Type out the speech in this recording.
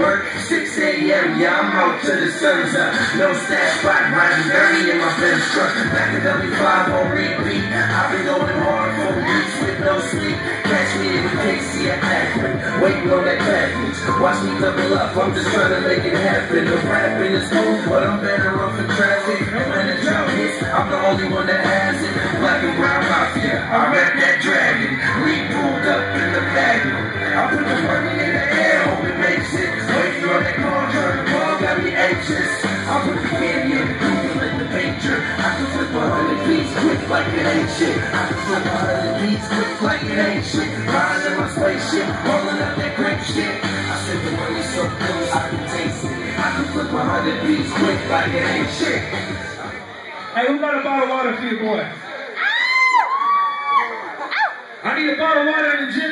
work. 6 a.m. Yeah, I'm out till the sun's up. Uh, no stash spot, riding dirty in my Benz truck. Back in W5 on repeat. I've been going hard for weeks with no sleep. Catch me in at Akron, waiting on that package. Watch me double up. I'm just trying to make it happen. The rapping is cool, but I'm better off in traffic. When the drought hits, I'm the only one that has it. Black and brown mafia. I rap that got me anxious. I put the candy in the Google in the picture. I can flip a hundred beats quick like it ain't shit. I can flip a hundred beats quick like it ain't shit. Riding in my spaceship, rolling up that grape shit. I said the money so close, I can taste it. I can flip a hundred beats quick like it ain't shit. Hey, who got a bottle of water for your boy? Ah! Ah! I need a bottle of water in the gym.